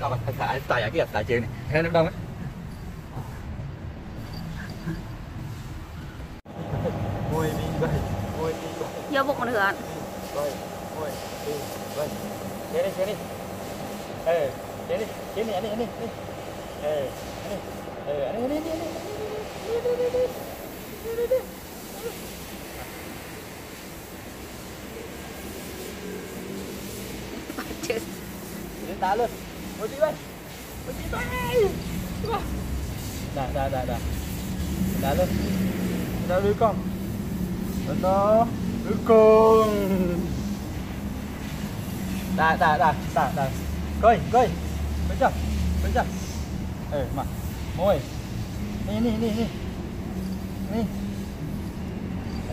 Đâu rồi, tại tại cái gạch tại chiều này. Thế nó đông ấy. Ôi đi vậy. Ôi đi vậy. Vô bụng được ạ. Rồi. Ôi đi vậy. Chế đi, chế đi. Ê, chế đi, chế đi, ăn đi, ăn đi. Ê, ăn đi. Ê, ăn đi, ăn đi, ăn đi. Đi đi đi. Đi đi đi. Chết. Đến tá luôn. Mời chị ơi Mời chị ơi Đã, đã, đã, đã Đá lên dạ, Đá đứa con. Dạ, dạ, Đó. Đứa con. Đã, đã, đã, đã, đã Coi, coi. Bây giờ. Bây giờ. Ê, mà. Môi. Nè, nè, nè, nè. Nè.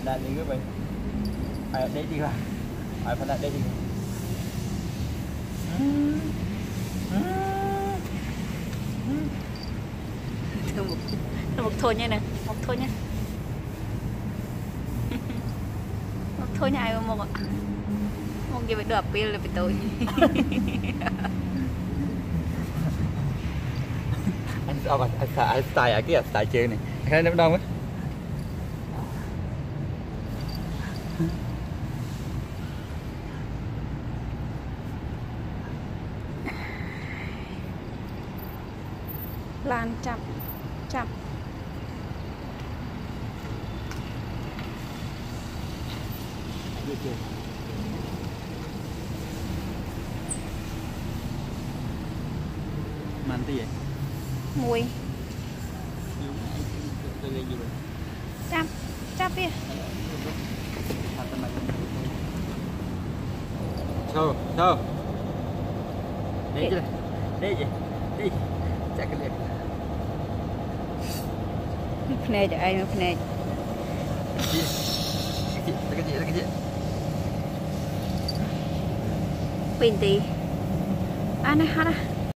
Đá đi cái vậy. Ai đây đi ra. Ai phải đây đi. ក្នុងមុខក្នុងមុខធុញហ្នឹងមុខធុញហ្នឹងមុខធុញឲ្យមុខមុខនិយាយទៅអាពីលទៅទៅអត់អត់អាស្តាយអាគេអាស្តាយជើងនេះឃើញម្ដងមើល ភ្នែកឯងមក ភ្នែកតែឯងមកភ្នែកពីនទីអានេះហាត់ណា